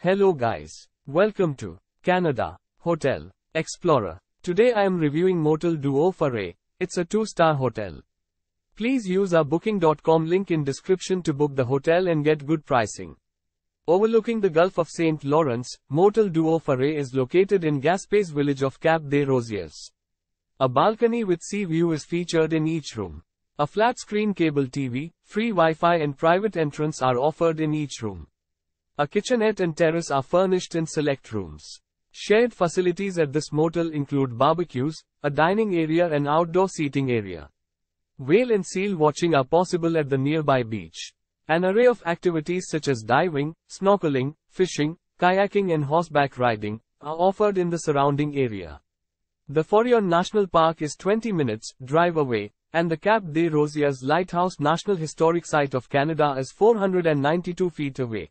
Hello guys. Welcome to Canada Hotel Explorer. Today I am reviewing Motel du Haut Phare. It's a 2-star hotel. Please use our booking.com link in description to book the hotel and get good pricing. Overlooking the Gulf of St. Lawrence, Motel du Haut Phare is located in Gaspé's village of Cap des Rosiers. A balcony with sea view is featured in each room. A flat-screen cable TV, free Wi-Fi and private entrance are offered in each room. A kitchenette and terrace are furnished in select rooms. Shared facilities at this motel include barbecues, a dining area and outdoor seating area. Whale and seal watching are possible at the nearby beach. An array of activities such as diving, snorkeling, fishing, kayaking and horseback riding are offered in the surrounding area. The Forillon National Park is 20 minutes drive away, and the Cap des Rosiers Lighthouse National Historic Site of Canada is 492 feet away.